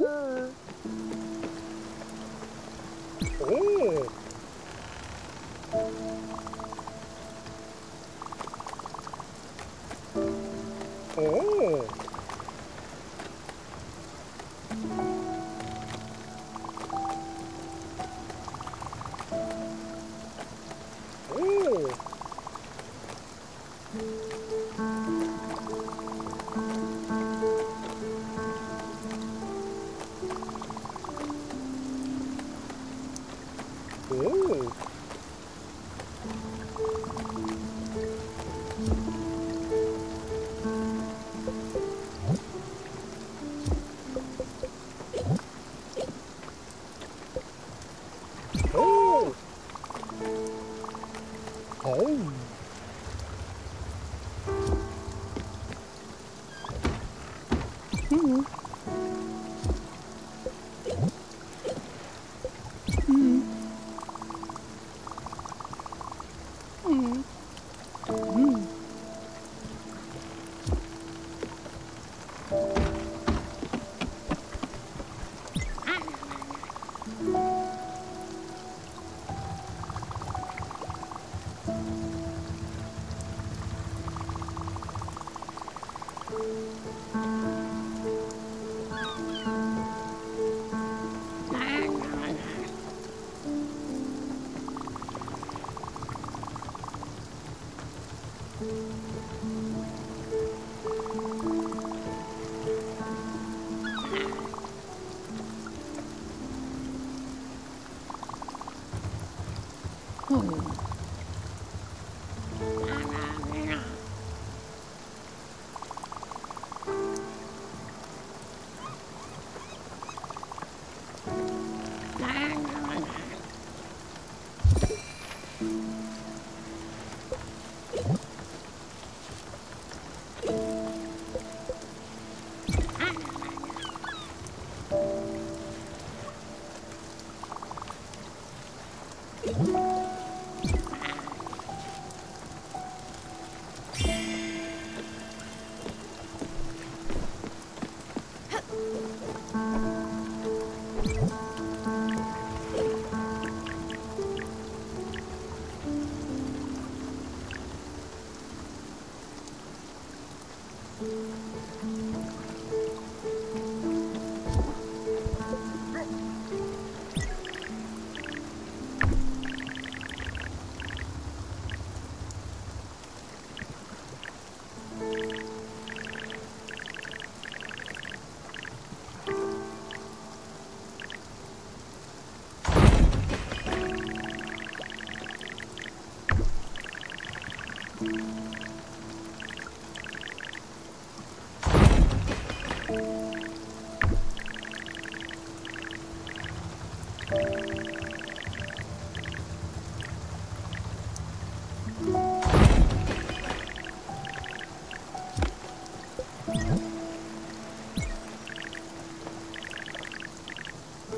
오. 特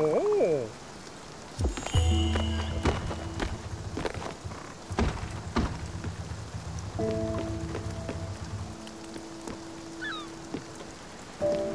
오. 오.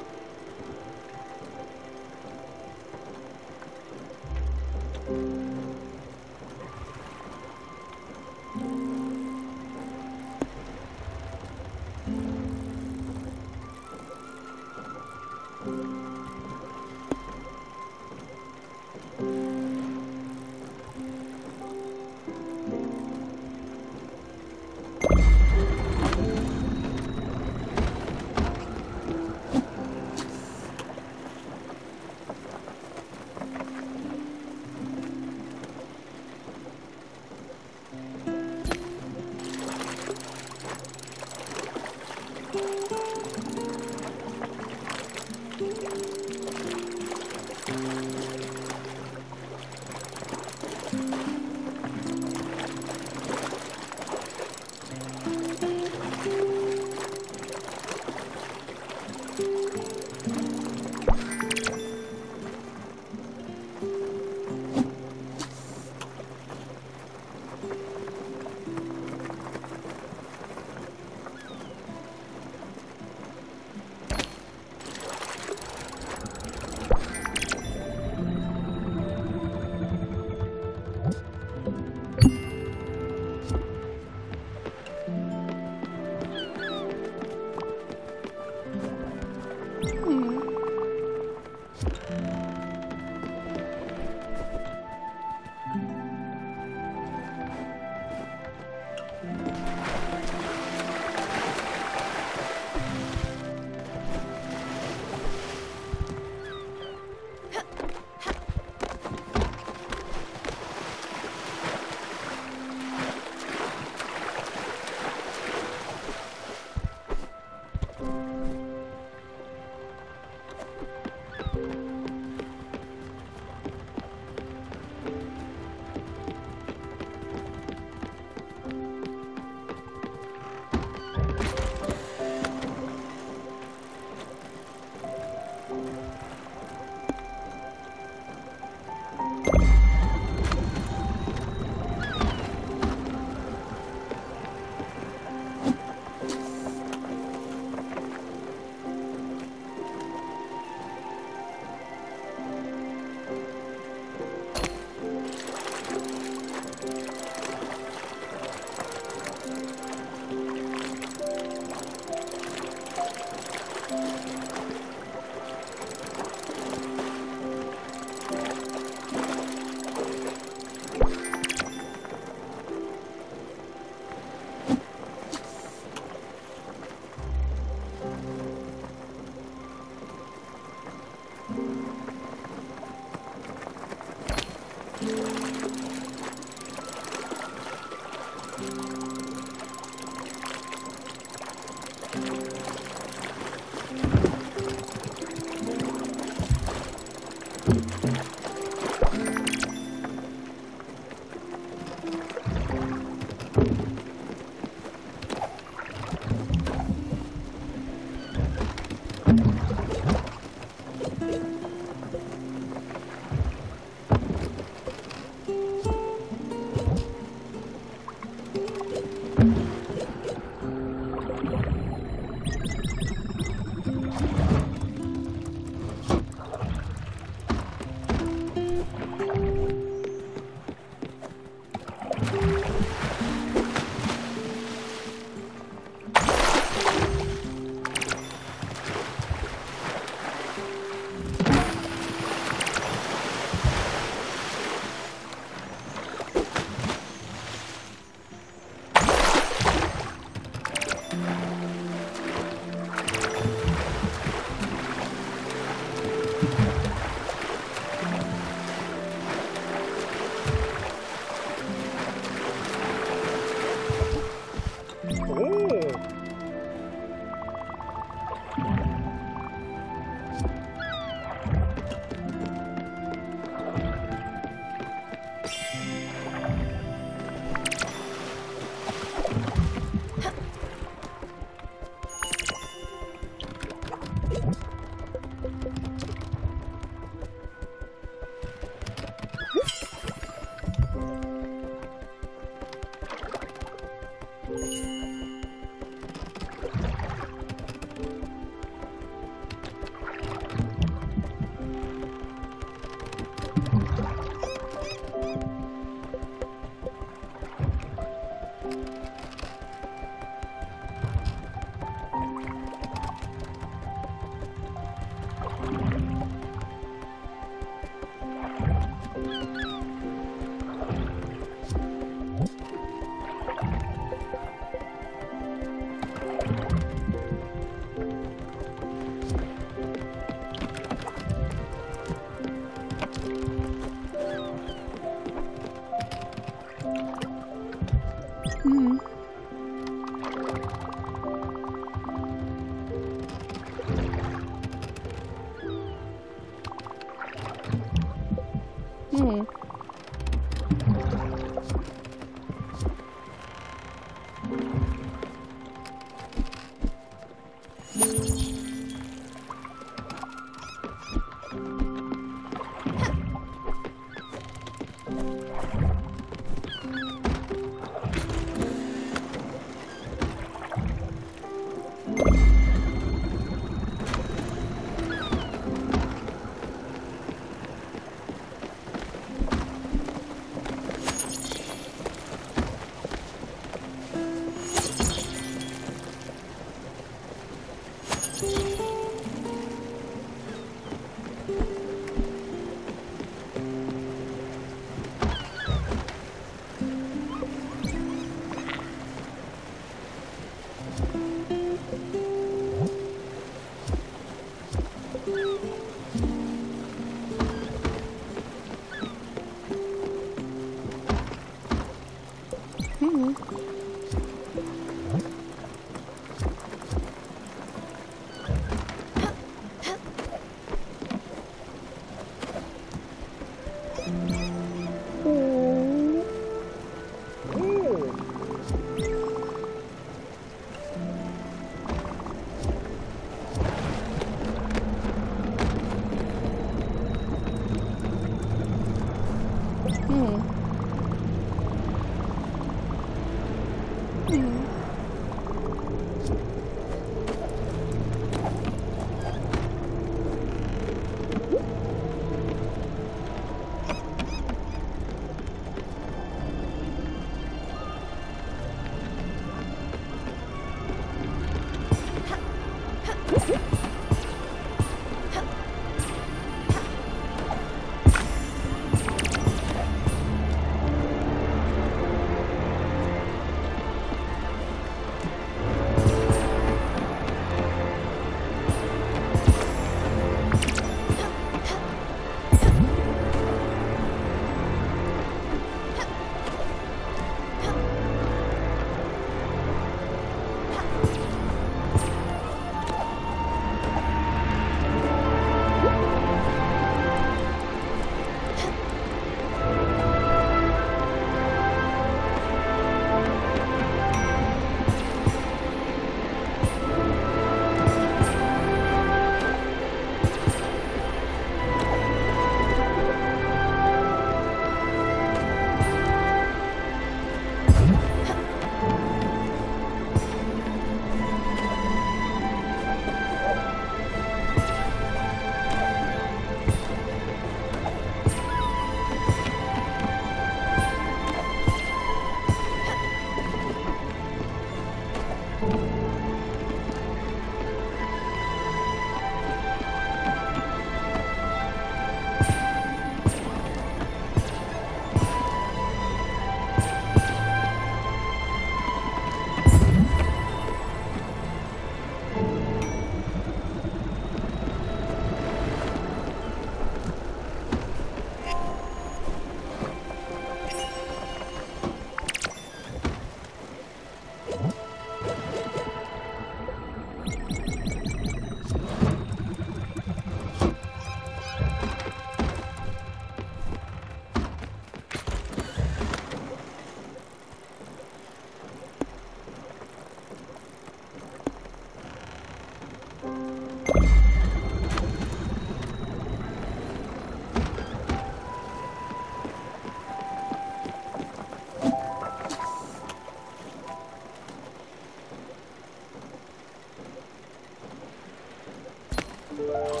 you